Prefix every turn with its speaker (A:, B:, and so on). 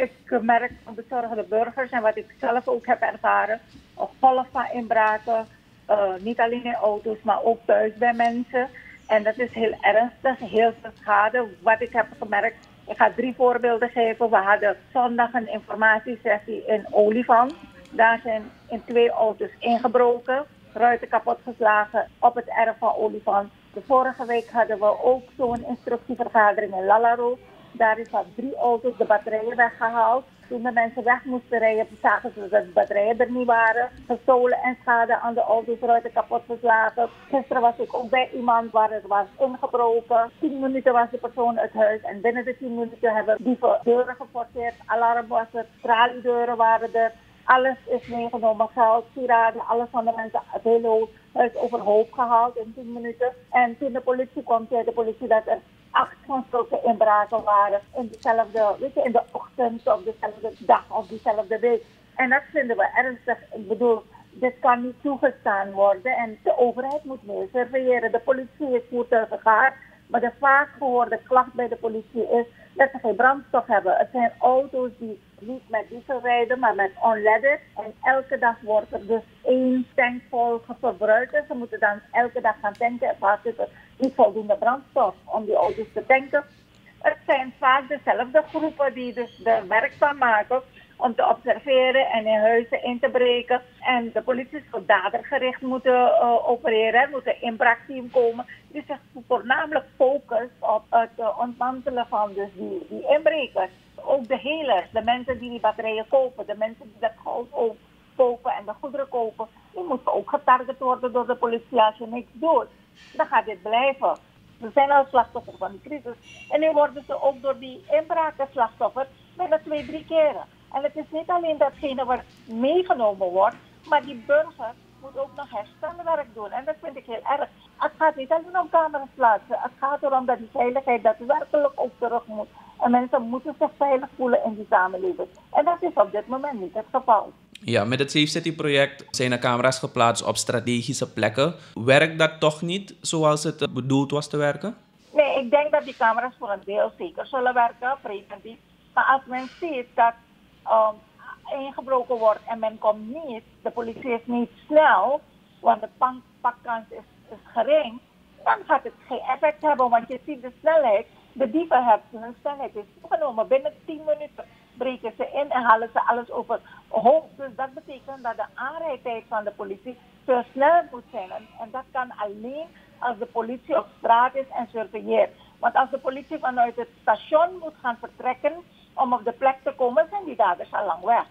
A: Ik merk van bezorgde burgers en wat ik zelf ook heb ervaren, een golf van inbraken. Uh, niet alleen in auto's, maar ook thuis bij mensen. En dat is heel ernstig, heel veel schade. Wat ik heb gemerkt, ik ga drie voorbeelden geven. We hadden zondag een informatiesessie in Olifant. Daar zijn in twee auto's ingebroken, ruiten kapot geslagen op het erf van Olifant. De vorige week hadden we ook zo'n instructievergadering in Lalaro. Daar is van drie auto's de batterijen weggehaald. Toen de mensen weg moesten rijden, zagen ze dat de batterijen er niet waren. Gestolen en schade aan de auto's, ruiten kapot geslagen. Gisteren was ik ook bij iemand waar het was ingebroken. Tien minuten was de persoon uit huis en binnen de tien minuten hebben dieven deuren geforceerd. Alarm was er, traliedeuren waren er. Alles is meegenomen, geld, sieraden, alles van de mensen, het hele huis overhoop gehaald in 10 minuten. En toen de politie kwam, zei de politie dat er acht zulke inbraken waren in dezelfde, weet je, in de ochtend of dezelfde dag of dezelfde week. En dat vinden we ernstig. Ik bedoel, dit kan niet toegestaan worden en de overheid moet meer surveilleren. De politie heeft voertuigen gehad, maar de vaak gehoorde klacht bij de politie is dat ze geen brandstof hebben. Het zijn auto's die niet met diesel rijden, maar met onleaded. En elke dag wordt er dus één tank vol. En ze moeten dan elke dag gaan tanken. En vaak zit er niet voldoende brandstof om die auto's te tanken. Het zijn vaak dezelfde groepen die dus er werk van maken om te observeren en in huizen in te breken. En de politie zal dadergericht moeten uh, opereren. Er moet een inbraakteam komen die zich voornamelijk focust op het uh, ontmantelen van dus die, die inbrekers. Ook de helers, de mensen die die batterijen kopen, de mensen die dat goud kopen en de goederen kopen, die moeten ook getarget worden door de politie als je niks doet. Dan gaat dit blijven. Ze zijn al slachtoffer van die crisis. En nu worden ze ook door die inbraken slachtoffer bijna twee, drie keren. En het is niet alleen datgene wat meegenomen wordt, maar die burger moet ook nog herstelwerk doen. En dat vind ik heel erg. Het gaat niet alleen om camera's plaatsen. Het gaat erom dat die veiligheid daadwerkelijk ook terug moet. En mensen moeten zich veilig voelen in die samenleving. En dat is op dit moment niet het geval.
B: Ja, met het Safe City project zijn er camera's geplaatst op strategische plekken. Werkt dat toch niet zoals het bedoeld was te werken?
A: Nee, ik denk dat die camera's voor een deel zeker zullen werken, preventief. Maar als men ziet dat um, ingebroken wordt en men komt niet, de politie is niet snel, want de pakkans is, is gering, dan gaat het geen effect hebben, want je ziet de snelheid. De dieven hebben hun snelheid is toegenomen. Binnen 10 minuten breken ze in en halen ze alles over. Dus dat betekent dat de aanrijdtijd van de politie veel sneller moet zijn. En, en dat kan alleen als de politie op straat is en surveilleert. Want als de politie vanuit het station moet gaan vertrekken, om op de plek te komen, zijn die daders al lang weg.